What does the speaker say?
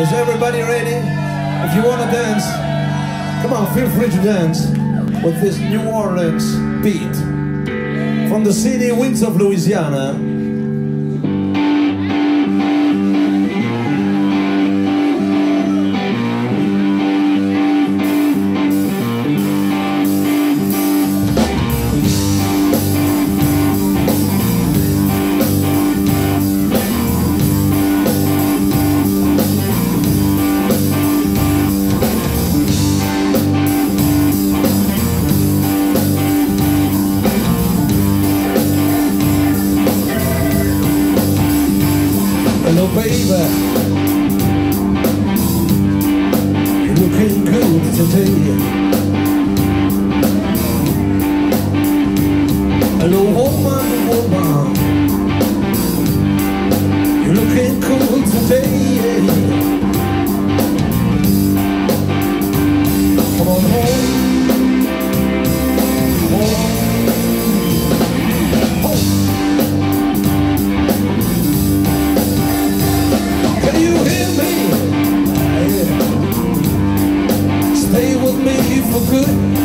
Is everybody ready? If you want to dance, come on, feel free to dance with this New Orleans beat from the city winds of Louisiana. Baby. You're looking good today. Good.